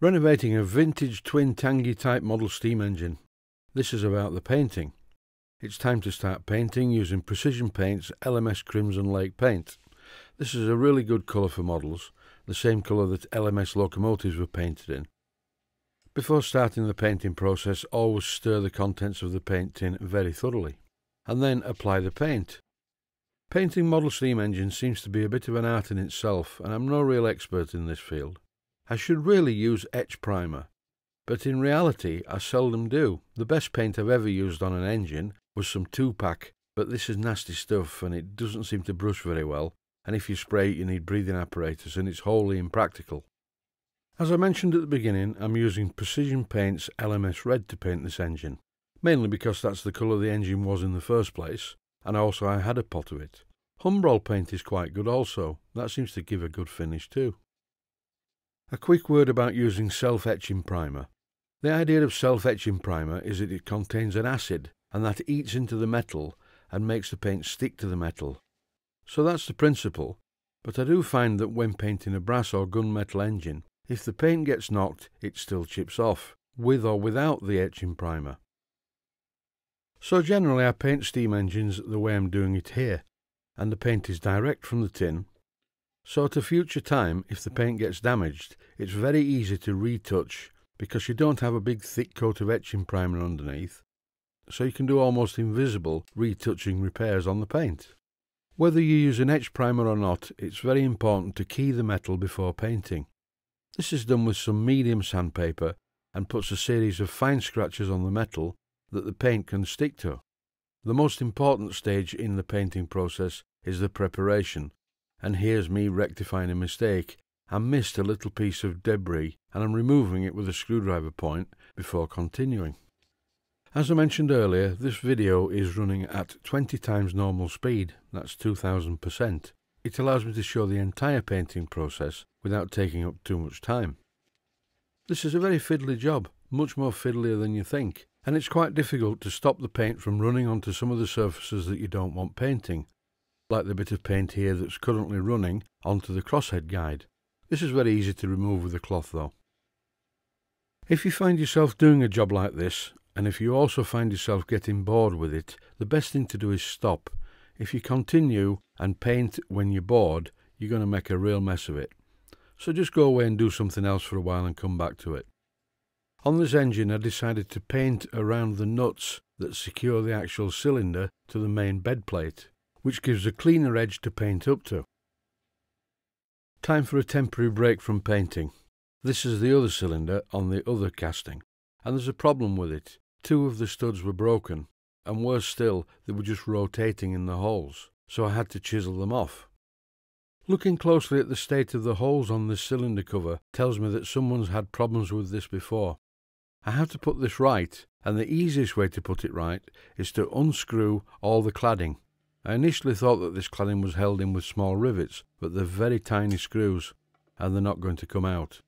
Renovating a vintage twin Tangye type model steam engine. This is about the painting. It's time to start painting using Precision Paints LMS Crimson Lake paint. This is a really good colour for models, the same colour that LMS locomotives were painted in. Before starting the painting process, always stir the contents of the paint tin very thoroughly, and then apply the paint. Painting model steam engines seems to be a bit of an art in itself, and I'm no real expert in this field. I should really use etch primer, but in reality I seldom do. The best paint I've ever used on an engine was some 2-pack, but this is nasty stuff and it doesn't seem to brush very well, and if you spray it you need breathing apparatus and it's wholly impractical. As I mentioned at the beginning, I'm using Precision Paints LMS Red to paint this engine, mainly because that's the colour the engine was in the first place, and also I had a pot of it. Humbrol paint is quite good also, that seems to give a good finish too. A quick word about using self-etching primer. The idea of self-etching primer is that it contains an acid and that eats into the metal and makes the paint stick to the metal. So that's the principle, but I do find that when painting a brass or gunmetal engine, if the paint gets knocked, it still chips off, with or without the etching primer. So generally I paint steam engines the way I'm doing it here, and the paint is direct from the tin so at a future time, if the paint gets damaged, it's very easy to retouch because you don't have a big thick coat of etching primer underneath, so you can do almost invisible retouching repairs on the paint. Whether you use an etch primer or not, it's very important to key the metal before painting. This is done with some medium sandpaper and puts a series of fine scratches on the metal that the paint can stick to. The most important stage in the painting process is the preparation, and here's me rectifying a mistake. I missed a little piece of debris and I'm removing it with a screwdriver point before continuing. As I mentioned earlier, this video is running at 20 times normal speed, that's 2000%. It allows me to show the entire painting process without taking up too much time. This is a very fiddly job, much more fiddlier than you think, and it's quite difficult to stop the paint from running onto some of the surfaces that you don't want painting, like the bit of paint here that's currently running onto the crosshead guide. This is very easy to remove with a cloth though. If you find yourself doing a job like this, and if you also find yourself getting bored with it, the best thing to do is stop. If you continue and paint when you're bored, you're going to make a real mess of it. So just go away and do something else for a while and come back to it. On this engine I decided to paint around the nuts that secure the actual cylinder to the main bed plate which gives a cleaner edge to paint up to. Time for a temporary break from painting. This is the other cylinder on the other casting, and there's a problem with it. Two of the studs were broken, and worse still, they were just rotating in the holes, so I had to chisel them off. Looking closely at the state of the holes on this cylinder cover tells me that someone's had problems with this before. I have to put this right, and the easiest way to put it right is to unscrew all the cladding. I initially thought that this cladding was held in with small rivets, but they're very tiny screws, and they're not going to come out.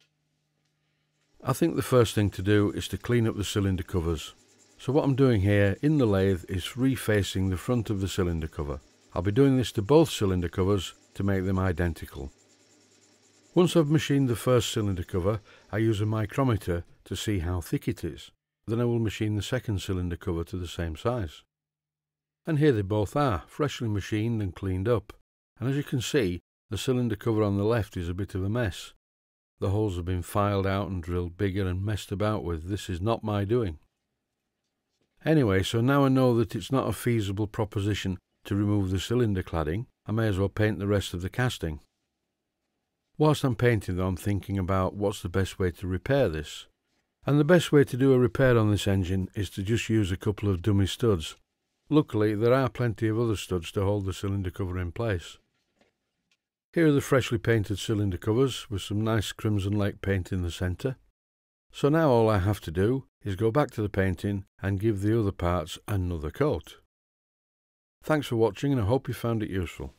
I think the first thing to do is to clean up the cylinder covers. So what I'm doing here in the lathe is refacing the front of the cylinder cover. I'll be doing this to both cylinder covers to make them identical. Once I've machined the first cylinder cover, I use a micrometer to see how thick it is. Then I will machine the second cylinder cover to the same size. And here they both are, freshly machined and cleaned up. And as you can see, the cylinder cover on the left is a bit of a mess. The holes have been filed out and drilled bigger and messed about with. This is not my doing. Anyway, so now I know that it's not a feasible proposition to remove the cylinder cladding, I may as well paint the rest of the casting. Whilst I'm painting though, I'm thinking about what's the best way to repair this. And the best way to do a repair on this engine is to just use a couple of dummy studs. Luckily, there are plenty of other studs to hold the cylinder cover in place. Here are the freshly painted cylinder covers with some nice Crimson Lake paint in the centre. So now all I have to do is go back to the painting and give the other parts another coat. Thanks for watching and I hope you found it useful.